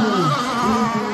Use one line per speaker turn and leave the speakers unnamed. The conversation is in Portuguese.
Papo.